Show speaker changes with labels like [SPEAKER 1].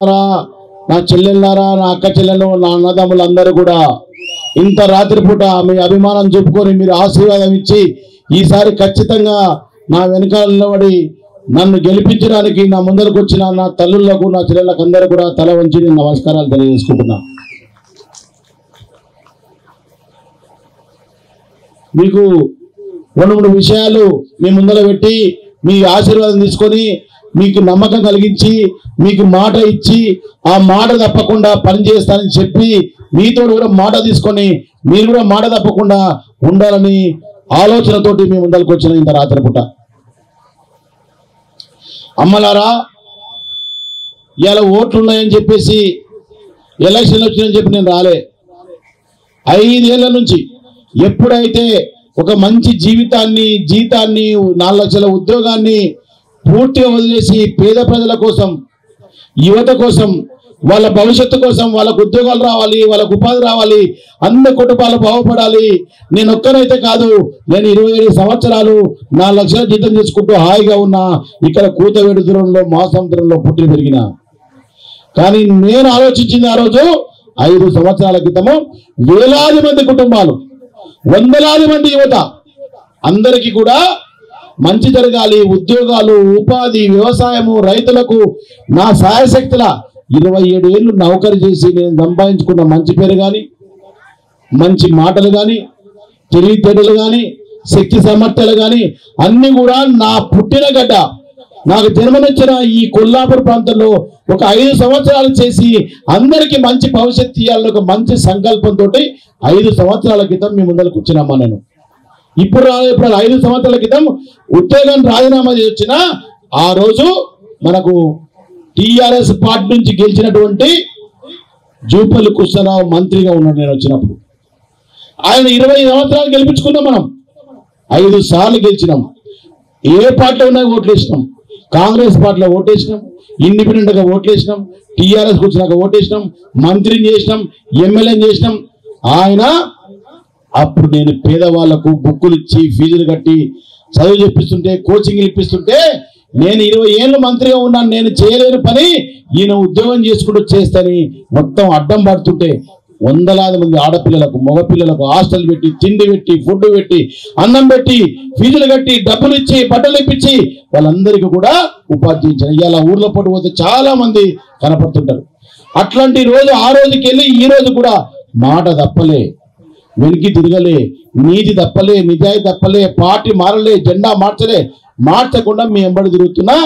[SPEAKER 1] రా, నా చెల్లెళ్ళారా నా అక్క చెల్లెలు నా అన్నదమ్ములు అందరూ కూడా ఇంత రాత్రిపూట మీ అభిమానం చెప్పుకొని మీరు ఆశీర్వాదం ఇచ్చి ఈసారి ఖచ్చితంగా నా వెనకాల నిలబడి నన్ను గెలిపించడానికి నా ముందరకు వచ్చిన నా తల్లులకు నా చెల్లెళ్ళకు అందరూ కూడా తల వంచి నేను నమస్కారాలు తెలియజేసుకుంటున్నా. మీకు రెండు మూడు విషయాలు మీ ముందర పెట్టి మీ ఆశీర్వాదం తీసుకొని మీకు నమ్మకం కలిగించి మీకు మాట ఇచ్చి ఆ మాట తప్పకుండా పనిచేస్తానని చెప్పి మీతో కూడా మాట తీసుకొని మీరు కూడా మాట తప్పకుండా ఉండాలని ఆలోచనతోటి మేము ముందరకు వచ్చిన ఇంత రాత్రిపూట అమ్మలారా ఇలా ఓట్లు ఉన్నాయని చెప్పేసి ఎలక్షన్లు వచ్చినాయని చెప్పి నేను రాలే. ఐదేళ్ళ నుంచి ఎప్పుడైతే ఒక మంచి జీవితాన్ని జీతాన్ని నాలుగు లక్షల ఉద్యోగాన్ని పూర్తిగా వదిలేసి పేద ప్రజల కోసం యువత కోసం వాళ్ళ భవిష్యత్తు కోసం వాళ్ళకు ఉద్యోగాలు రావాలి వాళ్ళకు ఉపాధి రావాలి అందరి కుటుంబాలు బాగుపడాలి. నేను ఒక్కరైతే కాదు నేను ఇరవై ఏడు సంవత్సరాలు నా లక్షల జీతం చేసుకుంటూ హాయిగా ఉన్నా ఇక్కడ కూతవేడు దూరంలో మా సముద్రంలో పుట్టి పెరిగిన. కానీ నేను ఆలోచించింది ఆ రోజు ఐదు సంవత్సరాల క్రితము వేలాది మంది కుటుంబాలు వందలాది మంది యువత అందరికీ కూడా మంచి జరగాలి ఉద్యోగాలు ఉపాధి వ్యవసాయము రైతులకు నా సాయశక్తుల ఇరవై ఏడు ఏళ్ళు నౌకరి చేసి నేను సంపాదించుకున్న మంచి పేరు కానీ మంచి మాటలు కానీ తెలివితేటలు కానీ శక్తి సామర్థ్యాలు కానీ అన్నీ కూడా నా పుట్టిన గడ్డ. నాకు జన్మనిచ్చిన ఈ కొల్లాపూర్ ప్రాంతంలో ఒక ఐదు సంవత్సరాలు చేసి అందరికీ మంచి భవిష్యత్తు ఇవ్వాలని ఒక మంచి సంకల్పంతో ఐదు సంవత్సరాల క్రితం మీ ముందరకు వచ్చినామా నేను. ఇప్పుడు రాలేదు ఇప్పుడు ఐదు సంవత్సరాల క్రితం ఉద్యోగం రాజీనామా చేసి వచ్చిన ఆ రోజు మనకు టిఆర్ఎస్ పార్టీ నుంచి గెలిచినటువంటి జూపల్లి కృష్ణరావు మంత్రిగా ఉన్నాడు నేను వచ్చినప్పుడు. ఆయన ఇరవై సంవత్సరాలు గెలిపించుకున్నాం మనం. ఐదు సార్లు గెలిచినాం. ఏ పార్టీలో ఉన్నా ఓట్లేసినాం. కాంగ్రెస్ పార్టీలో ఓటేసినాం ఇండిపెండెంట్గా ఓట్లేసినాం. టీఆర్ఎస్ వచ్చినాక ఓటేసినాం మంత్రిని చేసినాం. ఎమ్మెల్యేని చేసినాం. ఆయన అప్పుడు నేను పేదవాళ్ళకు బుక్కులు ఇచ్చి ఫీజులు కట్టి చదువు చెప్పిస్తుంటే కోచింగ్ ఇప్పిస్తుంటే నేను ఇరవై ఏళ్ళు మంత్రిగా ఉన్నాను నేను చేయలేని పని ఈయన ఉద్యోగం చేసుకుంటూ చేస్తాని మొత్తం అడ్డం పడుతుంటే వందలాది మంది ఆడపిల్లలకు మగపిల్లలకు హాస్టల్ పెట్టి తిండి పెట్టి ఫుడ్ పెట్టి అన్నం పెట్టి ఫీజులు కట్టి డబ్బులు ఇచ్చి బట్టలు ఇప్పించి వాళ్ళందరికీ కూడా ఉపాధి ఇలా ఊర్లో పట్టు పోతే చాలా మంది కనపడుతుంటారు. అట్లాంటి రోజు ఆ రోజుకి వెళ్ళి ఈ రోజు కూడా మాట తప్పలే. వెనక్కి తిరగలే. నీతి తప్పలే నిజాయి తప్పలే పార్టీ మారలే జెండా మార్చలే. మార్చకుండా మీ ఎంబడి తిరుగుతున్నా